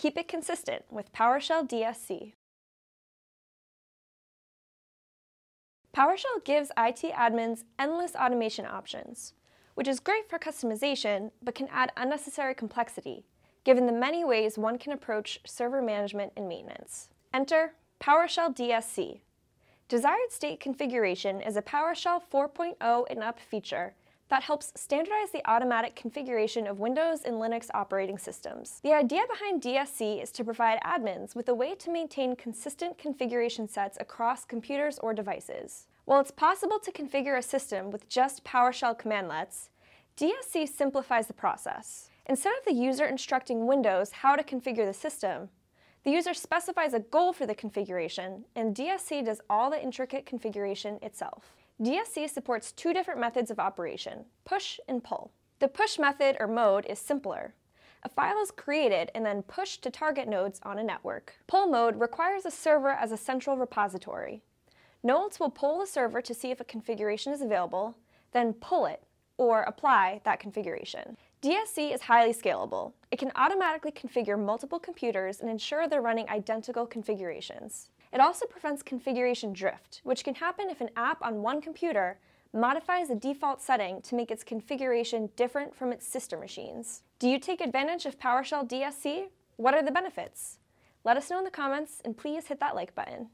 Keep it consistent with PowerShell DSC. PowerShell gives IT admins endless automation options, which is great for customization but can add unnecessary complexity, given the many ways one can approach server management and maintenance. Enter PowerShell DSC. Desired state configuration is a PowerShell 4.0 and up feature that helps standardize the automatic configuration of Windows and Linux operating systems. The idea behind DSC is to provide admins with a way to maintain consistent configuration sets across computers or devices. While it's possible to configure a system with just PowerShell cmdlets, DSC simplifies the process. Instead of the user instructing Windows how to configure the system, the user specifies a goal for the configuration, and DSC does all the intricate configuration itself. DSC supports two different methods of operation, push and pull. The push method or mode is simpler. A file is created and then pushed to target nodes on a network. Pull mode requires a server as a central repository. Nodes will pull the server to see if a configuration is available, then pull it, or apply that configuration. DSC is highly scalable. It can automatically configure multiple computers and ensure they're running identical configurations. It also prevents configuration drift, which can happen if an app on one computer modifies a default setting to make its configuration different from its sister machines. Do you take advantage of PowerShell DSC? What are the benefits? Let us know in the comments and please hit that like button.